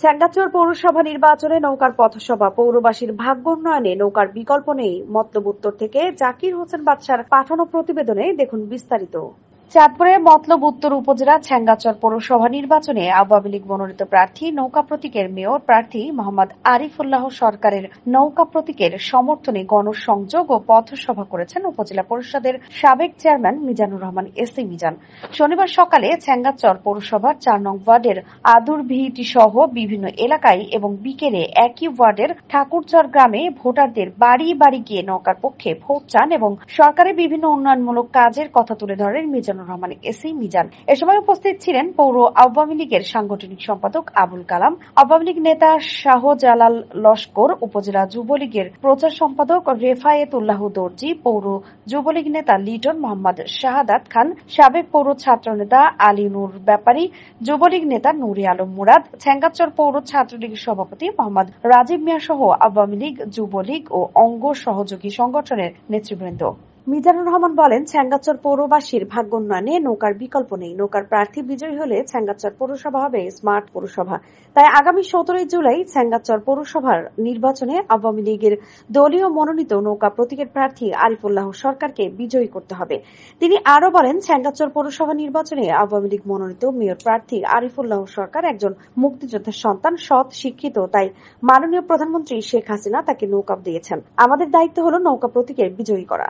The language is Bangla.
চ্যাঙ্গাচর পৌরসভা নির্বাচনে নৌকার পথসভা পৌরবাসীর ভাগ্য উন্নয়নে নৌকার বিকল্প নেই। মতলব উত্তর থেকে জাকির হোসেন বাদশার পাঠানো প্রতিবেদনে দেখুন বিস্তারিত। চাঁদপুরে মতলব উত্তর উপজেলা ছ্যাঙ্গাচর পৌরসভা নির্বাচনে আওয়ামী লীগ মনোনীত প্রার্থী, নৌকা প্রতীকের মেয়র প্রার্থী মোহাম্মদ আরিফুল্লাহ সরকারের নৌকা প্রতীকের সমর্থনে গণসংযোগ ও পথসভা করেছেন উপজেলা পরিষদের সাবেক চেয়ারম্যান মিজানুর রহমান এসি মিজান। শনিবার সকালে ছ্যাঙ্গাচর পৌরসভার চার নং ওয়ার্ডের আদুর ভিটি সহ বিভিন্ন এলাকায় এবং বিকেলে একই ওয়ার্ডের ঠাকুরচর গ্রামে ভোটারদের বাড়ি বাড়ি গিয়ে নৌকার পক্ষে ভোট চান এবং সরকারের বিভিন্ন উন্নয়নমূলক কাজের কথা তুলে ধরেন মিজানুর রহমান এসি মিজান। এ সময় উপস্থিত ছিলেন পৌর আওয়ামী লীগের সাংগঠনিক সম্পাদক আবুল কালাম। আওয়ামী লীগ নেতা শাহজালাল লস্কর, উপজেলা যুবলীগের প্রচার সম্পাদক রেফায়েতুল্লাহ দর্জি, পৌর যুবলীগ নেতা লিটন মোহাম্মদ শাহাদাত খান, সাবেক পৌর ছাত্র নেতা আলী নূর ব্যাপারী, যুবলীগ নেতা নুরি আলম মুরাদ ছ্যাঙ্গাচর পৌর ছাত্রলীগের সভাপতি মোহাম্মদ রাজীব মিয়া সহ আওয়ামী লীগ, যুবলীগ ও অঙ্গ সহযোগী সংগঠনের নেতৃবৃন্দ। মিজানুর রহমান বলেন ছ্যাঙ্গাচর পৌরবাসীর ভাগ্য উন্নয়নে নৌকার বিকল্প নেই। নৌকার প্রার্থী বিজয়ী হলে ছ্যাঙ্গাচর পৌরসভা হবে স্মার্ট পৌরসভা। তাই আগামী সতেরোই জুলাই ছ্যাঙ্গাচর পৌরসভার নির্বাচনে আওয়ামী লীগের দলীয় মনোনীত নৌকা প্রতীকের প্রার্থী আরিফুল্লাহ সরকারকে বিজয়ী করতে হবে। তিনি আরও বলেন ছ্যাঙ্গাচর পৌরসভা নির্বাচনে আওয়ামী লীগ মনোনীত মেয়র প্রার্থী আরিফুল্লাহ সরকার একজন মুক্তিযোদ্ধার সন্তান, সৎ, শিক্ষিত, তাই মাননীয় প্রধানমন্ত্রী শেখ হাসিনা তাকে নৌকা দিয়েছেন। আমাদের দায়িত্ব হল নৌকা প্রতীকের বিজয়ী করা।